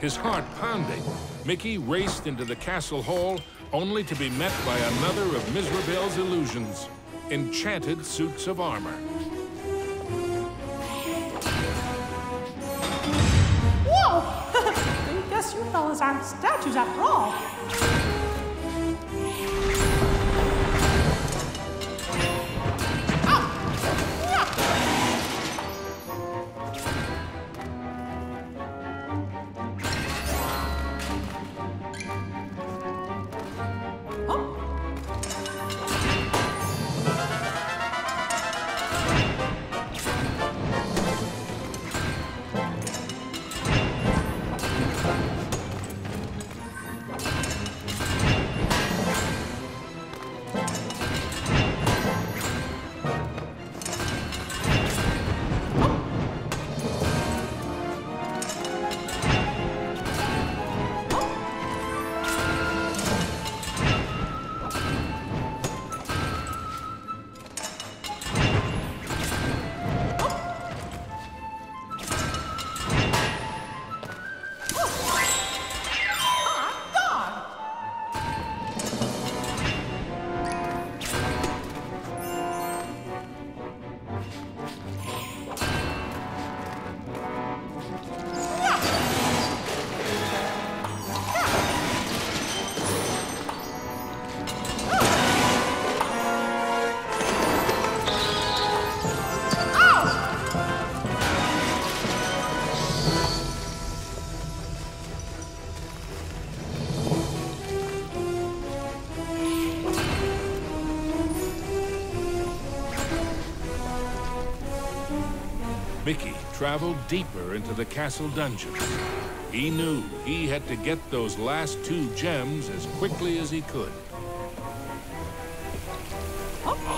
His heart pounding, Mickey raced into the castle hall only to be met by another of Mizrabel's illusions, enchanted suits of armor. Whoa! Guess you fellas aren't statues after all. Traveled deeper into the castle dungeon. He knew he had to get those last two gems as quickly as he could. Oh.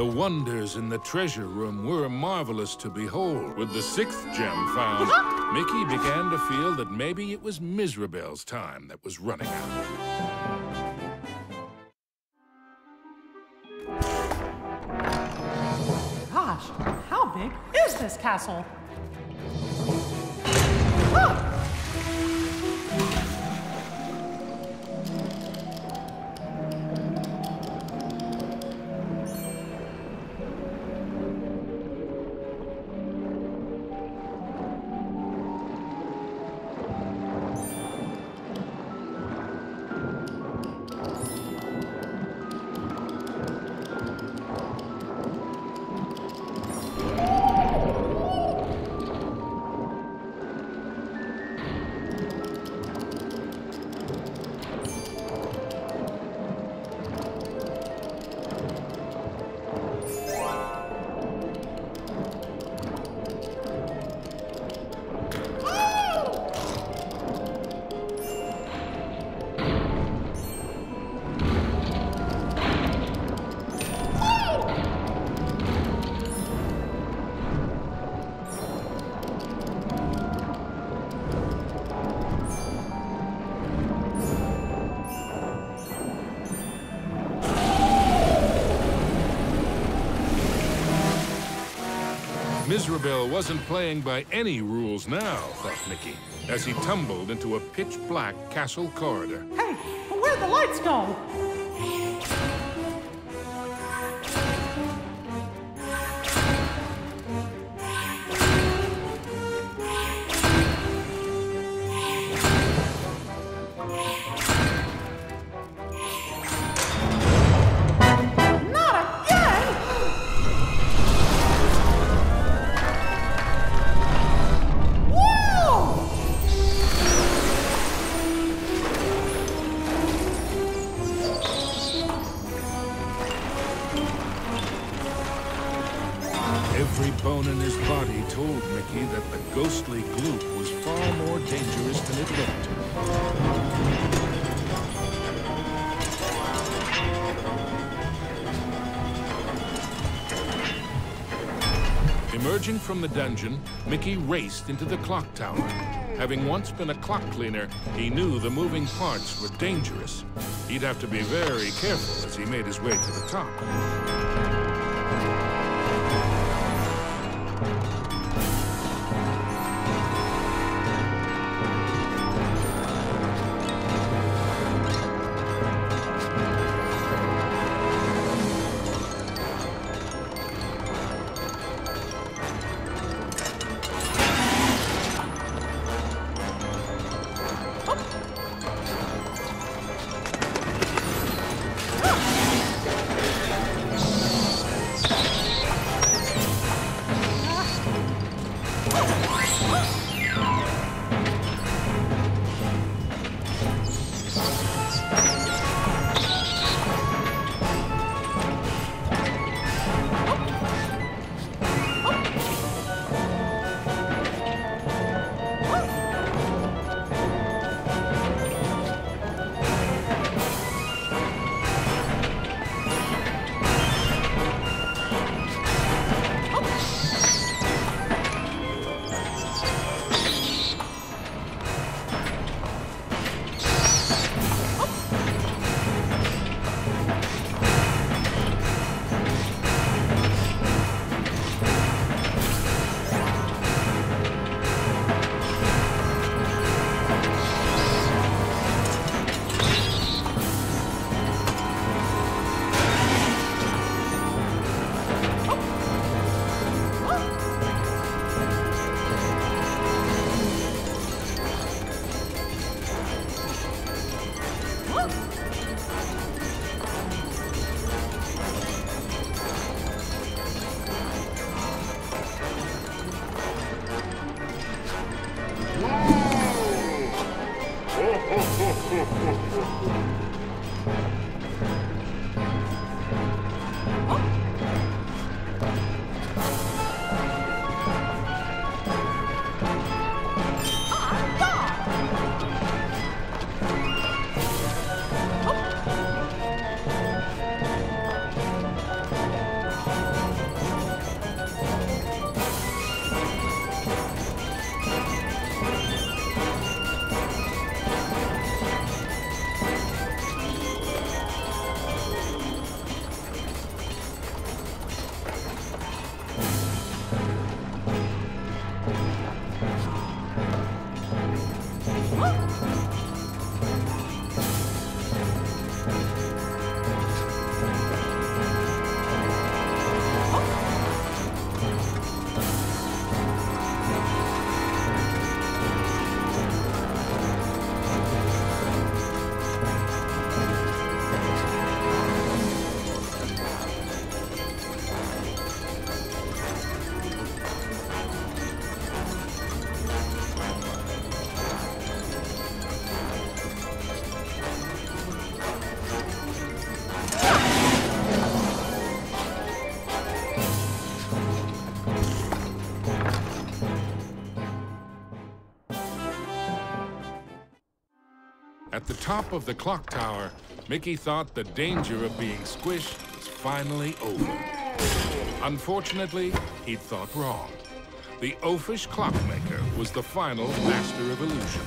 The wonders in the treasure room were marvelous to behold. With the sixth gem found, Mickey began to feel that maybe it was Mizrabel's time that was running out. Gosh, how big is this castle? Mizrabel wasn't playing by any rules now, thought Mickey, as he tumbled into a pitch-black castle corridor. Hey, where'd the lights go? From the dungeon, Mickey raced into the clock tower. Having once been a clock cleaner, he knew the moving parts were dangerous. He'd have to be very careful as he made his way to the top. Top of the clock tower, Mickey thought the danger of being squished was finally over. Unfortunately, he'd thought wrong. The oafish clockmaker was the final master of illusion.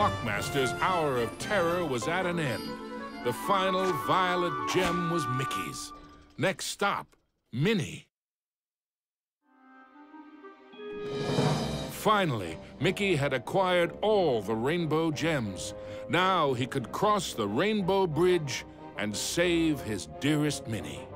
Clockmaster's hour of terror was at an end. The final violet gem was Mickey's. Next stop, Minnie. Finally, Mickey had acquired all the rainbow gems. Now he could cross the rainbow bridge and save his dearest Minnie.